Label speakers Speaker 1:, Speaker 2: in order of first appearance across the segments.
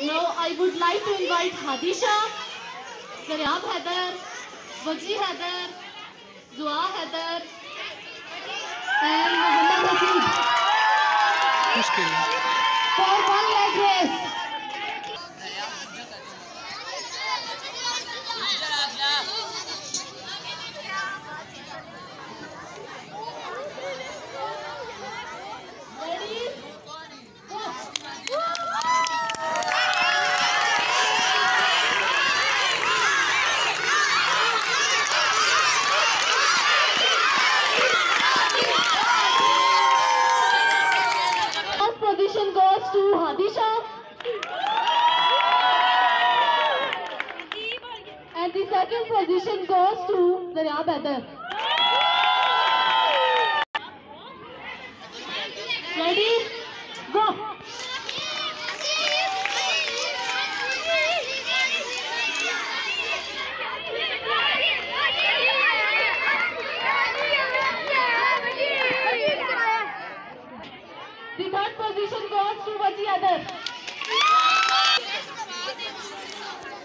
Speaker 1: Now I would like to invite Hadisha, Zaryab Haider, Waji Haider, Zua Haider, and Muhammad Haseeb for one leg race. First goes to Hadisha. And the second position goes to Zaryab Haider. Ready? Go! The third position goes to Waji Haider.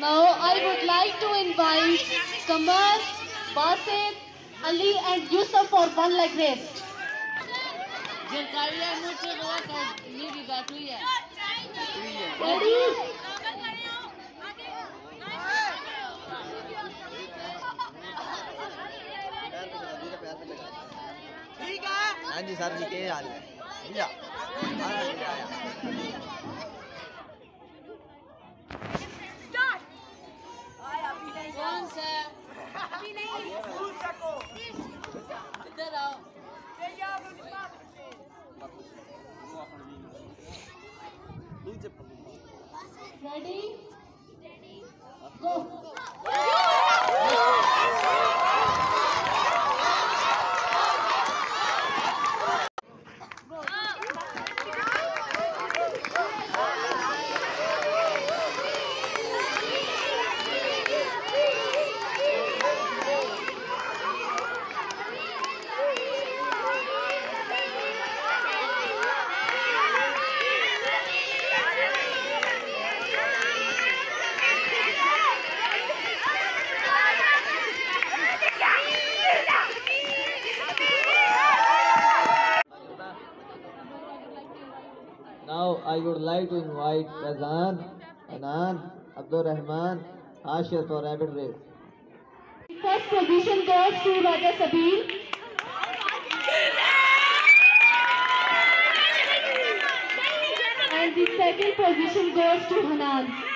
Speaker 1: Now I would like to invite Kamar, Basit, Ali and Yusuf for one leg race.
Speaker 2: जलकारिया मुझे बोला था ये भी बात हुई है
Speaker 1: Ready?
Speaker 3: हाँ जी sir जी के हाल है 走 I would like to invite Razan, Anan, Abdul Rahman, Ashir for rabbit race.
Speaker 1: First position goes to Raja Sabir. And the second position goes to Hanan.